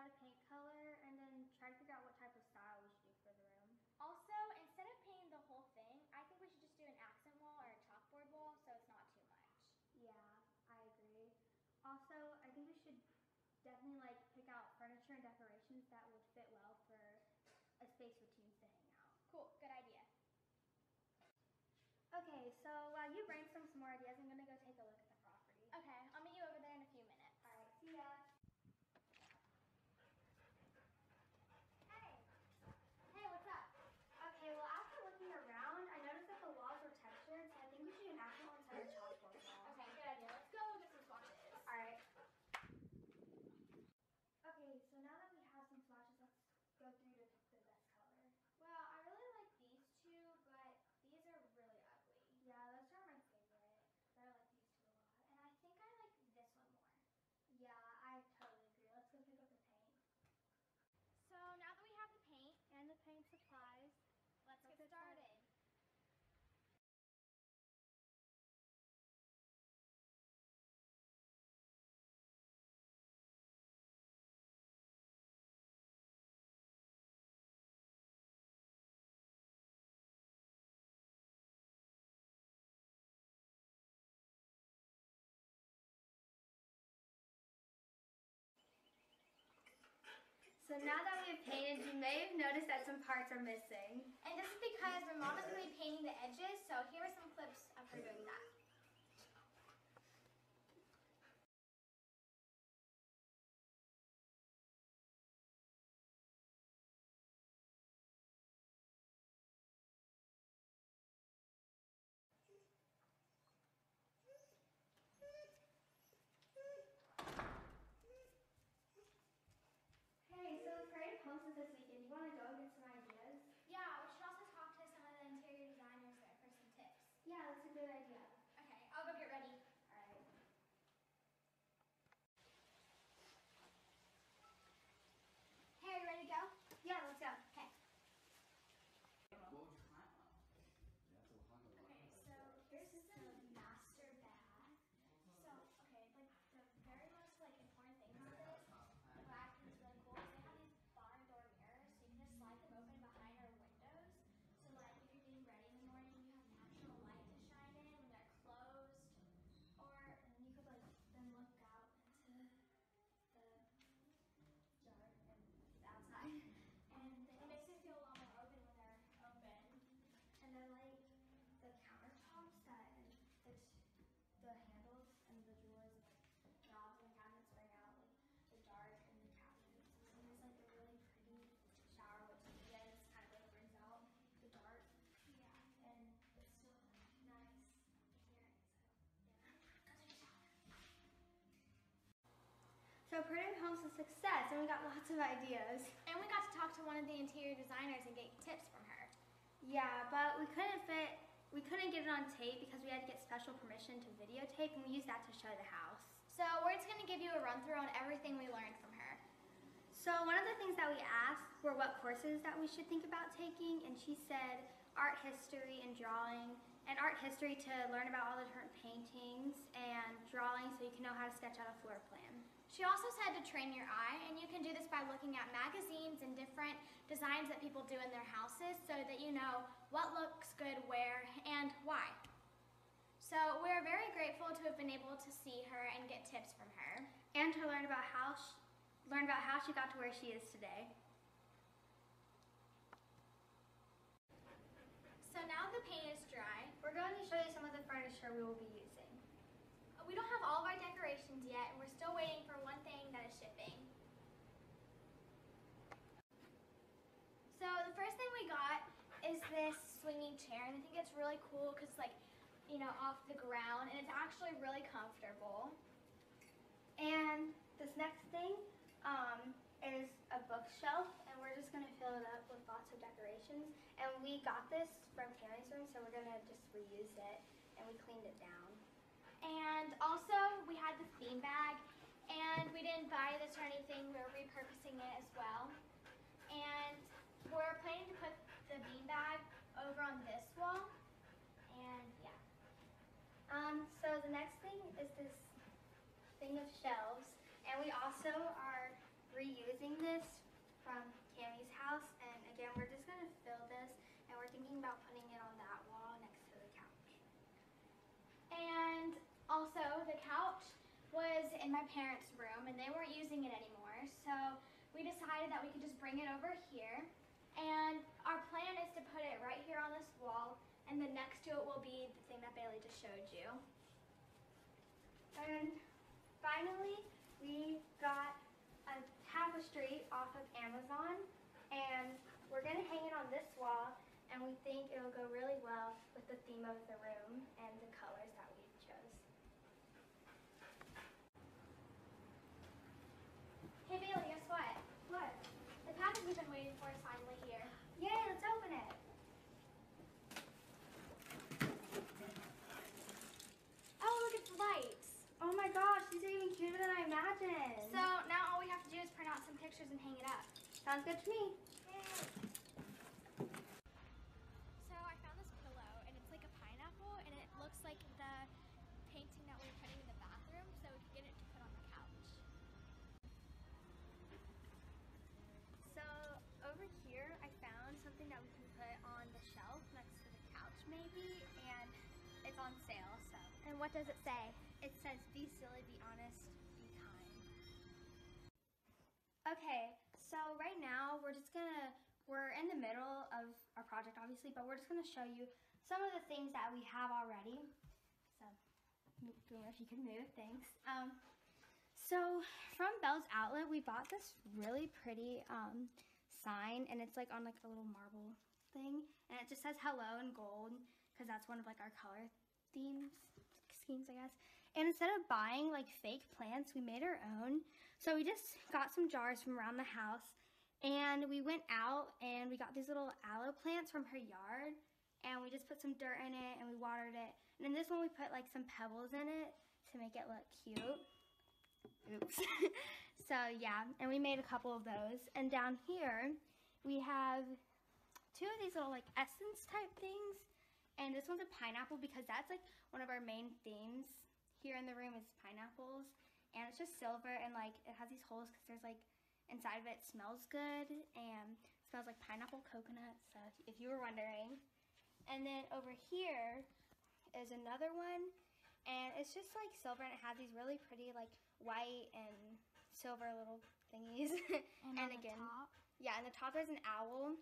out a paint color and then try to figure out what type of style we should do for the room. Also, instead of painting the whole thing, I think we should just do an accent wall or a chalkboard wall so it's not too much. Yeah, I agree. Also, I think we should definitely like pick out furniture and decorations that would fit well for a space for teens to hang out. Cool, good idea. Okay, so while you brainstorm some more ideas, I'm gonna go take a look at the property. Okay, I'll meet you over there in a few minutes. All right, see ya. Hey. Hey, what's up? Okay, well after looking around, I noticed that the walls were textured, so I think we should do an accent wall instead of a chalkboard wall. Okay, good idea. Let's go get some swatches. All right. Okay, so now that we have some swatches, let's go through to pick the best color. Well, I really like these two, but these are really ugly. Yeah, those are my favorite, but I like these two a lot. And I think I like this one more. Yeah, I totally agree. Let's go pick up the paint. So now that we have the paint, And the paint supplies. let's Let's get get started. started. So now that we've painted, you may have noticed that some parts are missing. And this is because mom is going to be painting the edges, so here are some clips of her doing that. Hey, so the parade post is this weekend. You want to go and get some ideas? Yeah, we should also talk to some of the interior designers there for some tips. Yeah, that's a good idea. Okay, I'll go get ready. All right. Hey, are you ready to go? Yeah, let's go. Okay. What would you climb on? That's a hung of Okay, so this is the master bath. So, okay, like the very most like important thing about this, what I think is really cool, is they have these barn door mirrors, so you can just slide them open behind our windows. So like if you're getting ready in the morning, you have natural light to shine in when they're closed. Or And you could like then look out into the yard and outside. and it makes it feel a lot more open when they're open. And then like the countertops that and the, the handles and the drawers and the knobs and the cabinets bring out like the dark and the cabinets. And there's like a really pretty shower which again is kind of like brings out the dark Yeah. and it's still nice here. So yeah. So Parade of Homes is a success and we got lots of ideas. And we got to talk to one of the interior designers and get tips from her. Yeah, but we couldn't fit, we couldn't get it on tape because we had to get special permission to videotape and we used that to show the house. So we're just going to give you a run through on everything we learned from her. So one of the things that we asked were what courses that we should think about taking and she said art history and drawing and art history to learn about all the different paintings and drawing so you can know how to sketch out a floor plan. She also said to train your eye, and you can do this by looking at magazines and different designs that people do in their houses so that you know what looks good where and why. So we're very grateful to have been able to see her and get tips from her. And to learn about how she, learn about how she got to where she is today. So now the paint is dry. We're going to show you some of the furniture we will be using. We don't have all of our decorations yet, and we're still waiting for one thing that is shipping. So the first thing we got is this chair, and I think it's really cool because like, you know, off the ground, and it's actually really comfortable. And this next thing um, is a bookshelf, and we're just gonna fill it up with lots of decorations. And we got this from Tammy's room, so we're gonna just reuse it, and we cleaned it down. And also, we had the theme bag, and we didn't buy this or anything. We were repurposing it as well. And we're planning to put the bean bag over on this wall. And yeah. Um, so the of shelves, and we also are reusing this from Tammy's house, and again, we're just gonna fill this, and we're thinking about putting it on that wall next to the couch. And also, the couch was in my parents' room and they weren't using it anymore. So we decided that we could just bring it over here. And our plan is to put it right here on this wall. And then next to it will be the thing that Bailey just showed you. And finally, we got a tapestry off of Amazon, and we're gonna hang it on this wall, and we think it'll go really well with the theme of the room and the colors that we chose. Hey Bailey, guess what? What? The package we've been waiting for is finally here. Yay, let's open it. Oh, look at the lights. Oh my gosh, these are even cuter than So now all we have to do is print out some pictures and hang it up. sounds good to me. So I found this pillow and it's like a pineapple and it looks like the painting that we were putting in the bathroom so we could get it to put on the couch. So over here, I found something that we can put on the shelf next to the couch, maybe, and it's on sale. So And what does it say? it says, "Be silly, be honest, we're just gonna we're in the middle of our project, obviously, but we're just gonna show you some of the things that we have already. So, if you could move, thanks. Um, so from Bealls Outlet, we bought this really pretty um, sign, and it's like on like a little marble thing, and it just says hello in gold because that's one of like our color themes schemes, I guess. And instead of buying like fake plants, we made our own. So we just got some jars from around the house, and we went out and we got these little aloe plants from her yard, and we just put some dirt in it and we watered it. And in this one, we put like some pebbles in it to make it look cute. Oops. so yeah, and we made a couple of those. And down here, we have two of these little like essence type things. And this one's a pineapple because that's like one of our main themes here in the room is pineapples. And it's just silver and like it has these holes because there's like inside of it smells good and smells like pineapple coconut. So if you were wondering. And then over here is another one and it's just like silver and it has these really pretty like white and silver little thingies. And, And again- top. yeah, and the top there's an owl.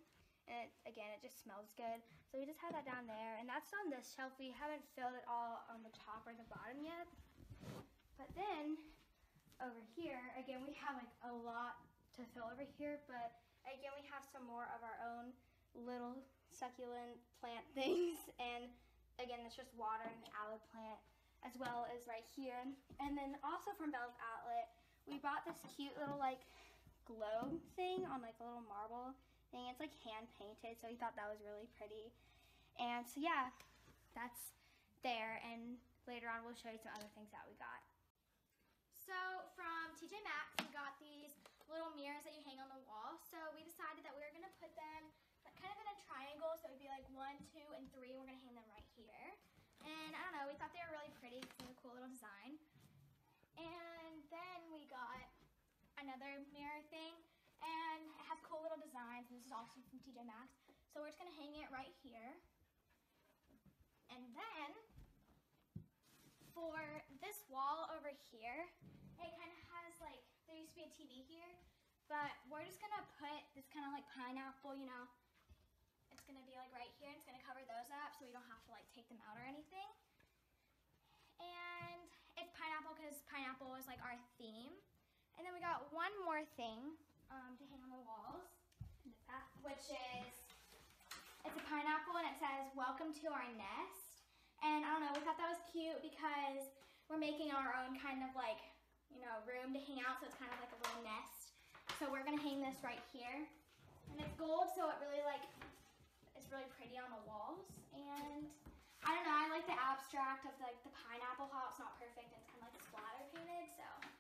And it, again, it just smells good. So we just have that down there. And that's on this shelf. We haven't filled it all on the top or the bottom yet. But then over here, again, we have like a lot to fill over here. But again, we have some more of our own little succulent plant things. And again, it's just water and an aloe plant as well as right here. And then also from Bealls Outlet, we bought this cute little like globe thing on like a little marble thing. It's like hand painted, so we thought that was really pretty. And so yeah, that's there. And later on, we'll show you some other things that we got. So from TJ Maxx, we got these little mirrors that you hang on the wall. So we decided that we were gonna put them kind of in a triangle. So it would be like one, two, and three. We're gonna hang them right here. And I don't know, we thought they were really pretty they a cool little design. And then we got another mirror thing, and it has cool little designs. This is also from TJ Maxx. So we're just gonna hang it right here. And then for this wall over here, it kind of has like there used be a TV here, but we're just gonna put this kind of like pineapple, you know. It's gonna be like right here. and It's gonna cover those up, so we don't have to like take them out or anything. And it's pineapple because pineapple is like our theme. And then we got one more thing um, to hang on the walls, which is it's a pineapple and it says "Welcome to our nest." And I don't know, we thought that was cute because we're making our own kind of like, you know, room to hang out, so it's kind of like a little nest. So we're gonna hang this right here. And it's gold, so it really like, it's really pretty on the walls. And I don't know, I like the abstract of like the pineapple, how it's not perfect it's kind of like splatter painted, so.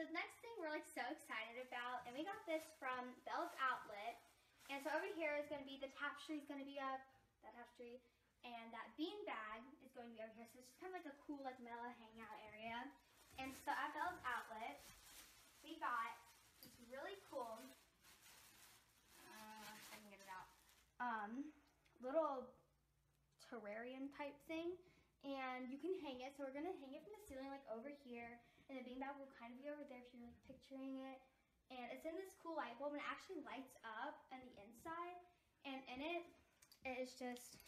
So the next thing we're like so excited about, and we got this from Bealls Outlet. And so over here is going to be the tapestry is going to be up, that tapestry, and that bean bag is going to be over here. So it's just kind of like a cool like mellow hangout area. And so at Bealls Outlet, we got this really cool. Uh, I can get it out. Um, little terrarium type thing, and you can hang it. So we're gonna hang it from the ceiling like over here, and the beanbag will kind of be over there if you're like picturing it. And it's in this cool light bulb, and it actually lights up on the inside. And in it, it is just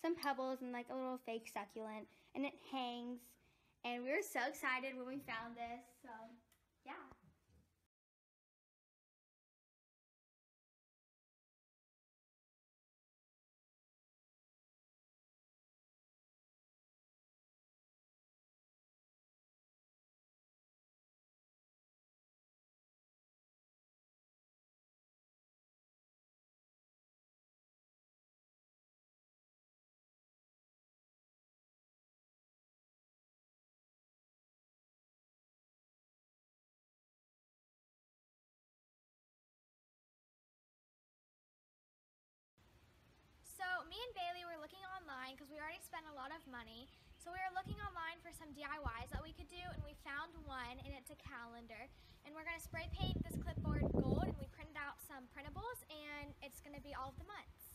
some pebbles and like a little fake succulent, and it hangs. And we were so excited when we found this. So, me and Bailey were looking online because we already spent a lot of money. So we were looking online for some DIYs that we could do, and we found one, and it's a calendar. And we're gonna spray paint this clipboard gold, and we printed out some printables, and it's gonna be all of the months.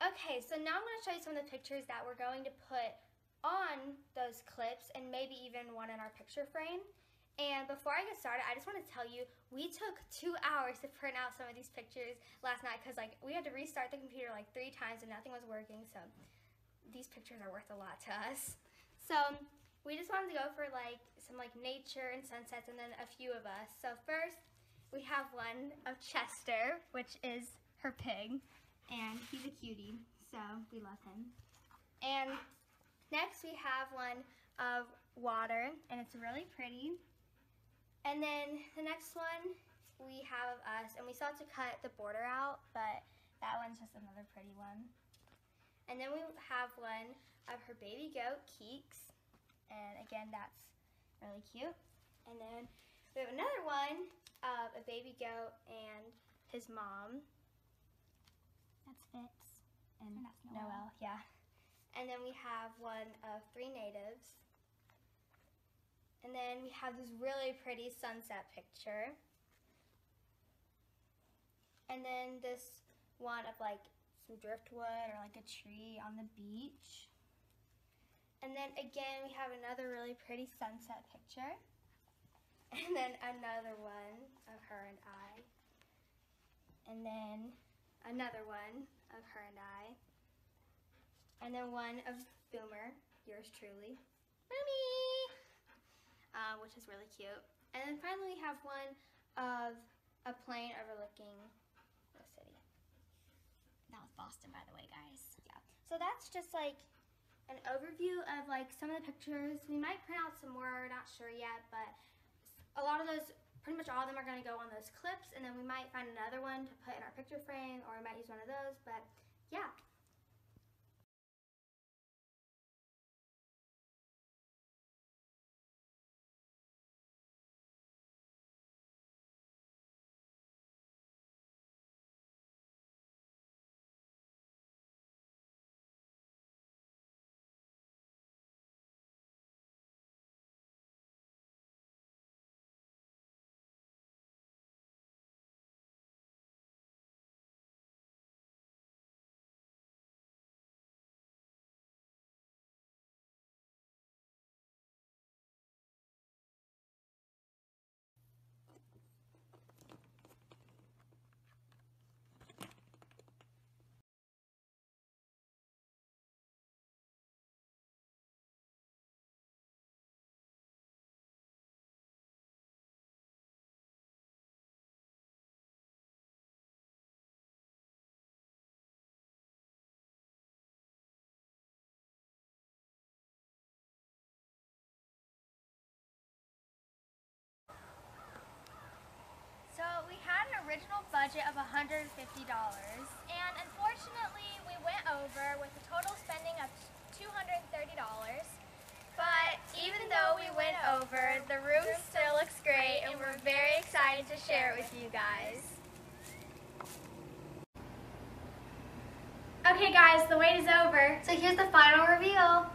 Okay, so now I'm going to show you some of the pictures that we're going to put on those clips and maybe even one in our picture frame. And before I get started, I just want to tell you, we took two hours to print out some of these pictures last night because like we had to restart the computer like three times and nothing was working. So these pictures are worth a lot to us. So we just wanted to go for like some like nature and sunsets and then a few of us. So first we have one of Chester, which is her pig and he's a cutie, so we love him. And next we have one of water, and it's really pretty. And then the next one we have of us, and we still have to cut the border out, but that one's just another pretty one. And then we have one of her baby goat, Keeks, and again, that's really cute. And then we have another one of a baby goat and his mom. That's Fitz. And, And that's Noel. Noel. yeah. And then we have one of three natives. And then we have this really pretty sunset picture. And then this one of like some driftwood or like a tree on the beach. And then again, we have another really pretty sunset picture. And then another one of her and I. And then another one of her and I. And then one of Boomer, yours truly, Boomy, uh, which is really cute. And then finally, we have one of a plane overlooking the city. That was Boston, by the way, guys. Yeah. So that's just like an overview of like some of the pictures. We might print out some more, not sure yet, but a lot of those, pretty much all of them are going to go on those clips, and then we might find another one to put in our picture frame, or we might use one of those. But yeah. Budget of $150, and unfortunately we went over with a total spending of $230. But even though we went over. The room still looks great, and we're very excited to share it with you guys. Okay, guys, the wait is over. So here's the final reveal.